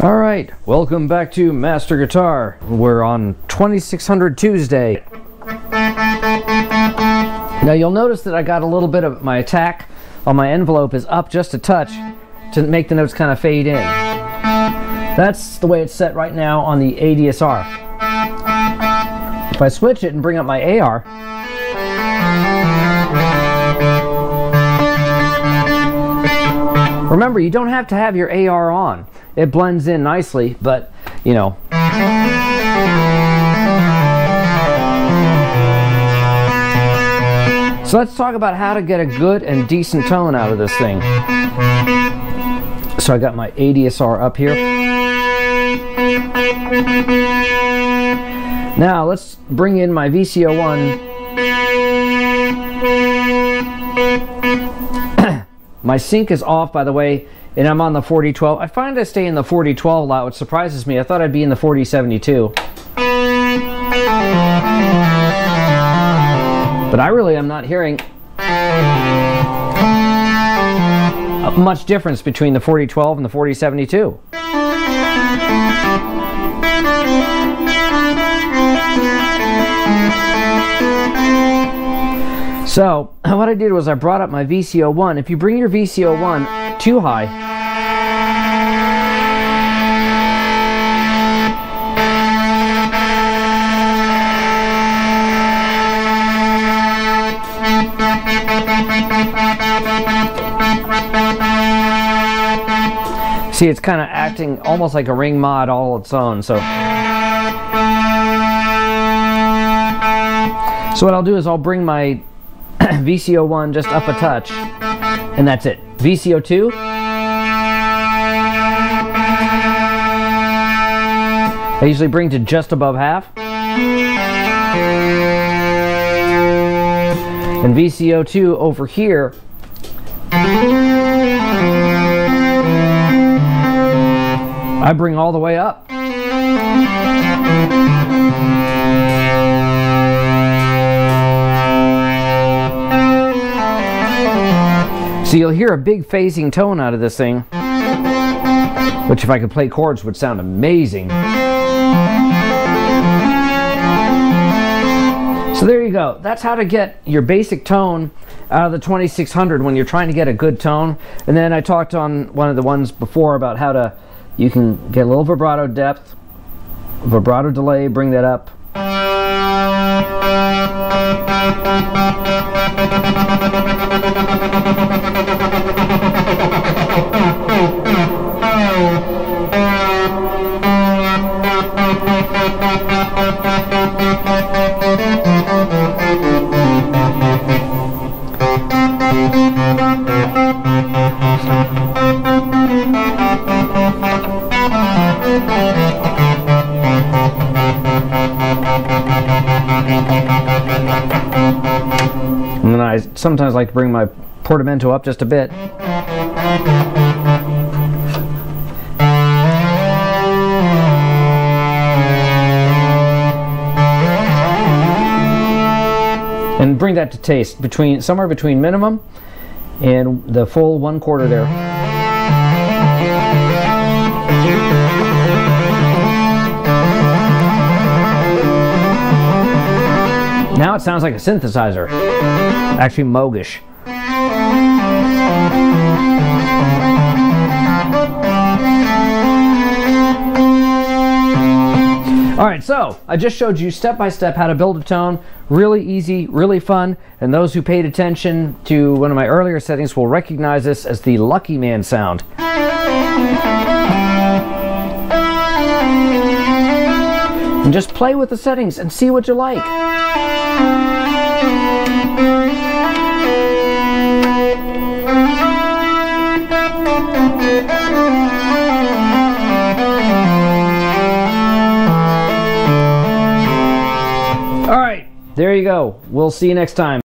All right, welcome back to Master Guitar. We're on 2600 Tuesday. Now you'll notice that I got a little bit of my attack on my envelope is up just a touch to make the notes kind of fade in. That's the way it's set right now on the ADSR. If I switch it and bring up my AR, Remember, you don't have to have your AR on. It blends in nicely, but, you know. So let's talk about how to get a good and decent tone out of this thing. So I got my ADSR up here. Now let's bring in my VCO1 My sync is off, by the way, and I'm on the 4012. I find I stay in the 4012 a lot, which surprises me. I thought I'd be in the 4072. But I really am not hearing much difference between the 4012 and the 4072. So what I did was I brought up my VCO1. If you bring your VCO1 too high, See, it's kind of acting almost like a ring mod all its own. So, so what I'll do is I'll bring my VCO1 just up a touch, and that's it. VCO2, I usually bring to just above half. And VCO2 over here, I bring all the way up. So you'll hear a big phasing tone out of this thing, which if I could play chords would sound amazing. So there you go. That's how to get your basic tone out of the 2600 when you're trying to get a good tone. And then I talked on one of the ones before about how to, you can get a little vibrato depth, vibrato delay, bring that up. And then I sometimes like to bring my portamento up just a bit. And bring that to taste between somewhere between minimum and the full one quarter there. Now it sounds like a synthesizer. Actually, Moogish. All right, so I just showed you step by step how to build a tone. Really easy, really fun, and those who paid attention to one of my earlier settings will recognize this as the Lucky Man sound. And just play with the settings and see what you like. There you go. We'll see you next time.